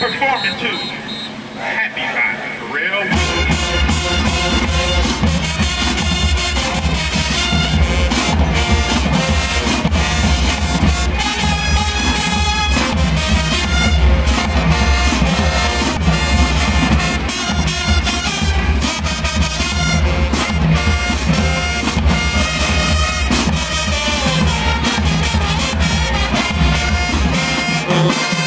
Performing to Happy real. Bible.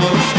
close.